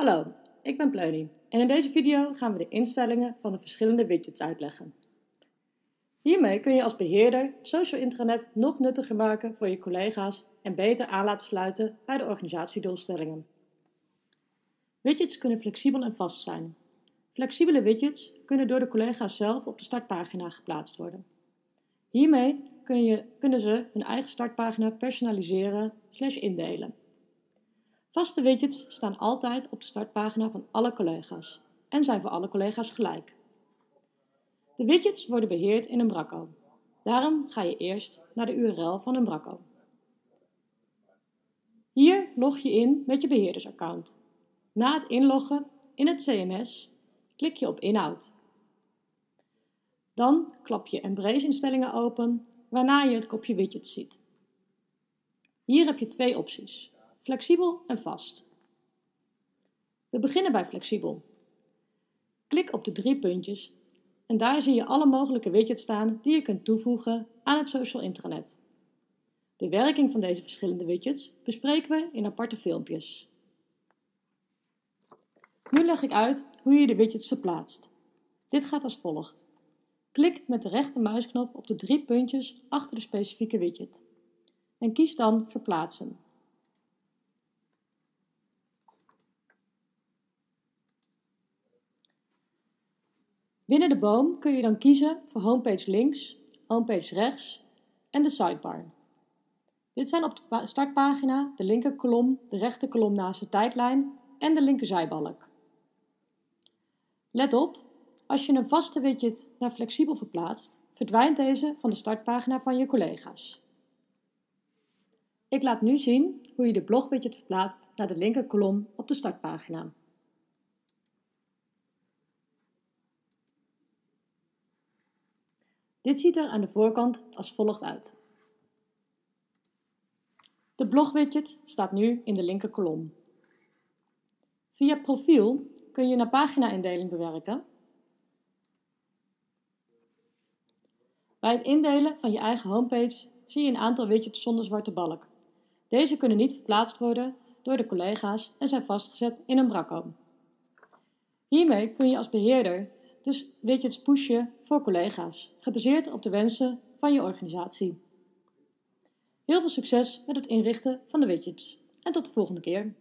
Hallo, ik ben Pleunie en in deze video gaan we de instellingen van de verschillende widgets uitleggen. Hiermee kun je als beheerder het social intranet nog nuttiger maken voor je collega's en beter aan laten sluiten bij de organisatiedoelstellingen. Widgets kunnen flexibel en vast zijn. Flexibele widgets kunnen door de collega's zelf op de startpagina geplaatst worden. Hiermee kun je, kunnen ze hun eigen startpagina personaliseren slash indelen. Vaste widgets staan altijd op de startpagina van alle collega's en zijn voor alle collega's gelijk. De widgets worden beheerd in een Bracco. Daarom ga je eerst naar de URL van een Bracco. Hier log je in met je beheerdersaccount. Na het inloggen in het CMS klik je op Inhoud. Dan klap je Embrace instellingen open, waarna je het kopje widgets ziet. Hier heb je twee opties flexibel en vast. We beginnen bij flexibel. Klik op de drie puntjes en daar zie je alle mogelijke widgets staan die je kunt toevoegen aan het social intranet. De werking van deze verschillende widgets bespreken we in aparte filmpjes. Nu leg ik uit hoe je de widgets verplaatst. Dit gaat als volgt. Klik met de rechtermuisknop op de drie puntjes achter de specifieke widget en kies dan Verplaatsen. Binnen de boom kun je dan kiezen voor homepage links, homepage rechts en de sidebar. Dit zijn op de startpagina de linker kolom, de rechter kolom naast de tijdlijn en de linkerzijbalk. Let op, als je een vaste widget naar flexibel verplaatst, verdwijnt deze van de startpagina van je collega's. Ik laat nu zien hoe je de blogwidget verplaatst naar de linker kolom op de startpagina. Dit ziet er aan de voorkant als volgt uit. De blogwidget staat nu in de linker kolom. Via profiel kun je naar pagina-indeling bewerken. Bij het indelen van je eigen homepage zie je een aantal widgets zonder zwarte balk. Deze kunnen niet verplaatst worden door de collega's en zijn vastgezet in een Bracco. Hiermee kun je als beheerder dus widgets pushen voor collega's, gebaseerd op de wensen van je organisatie. Heel veel succes met het inrichten van de widgets en tot de volgende keer.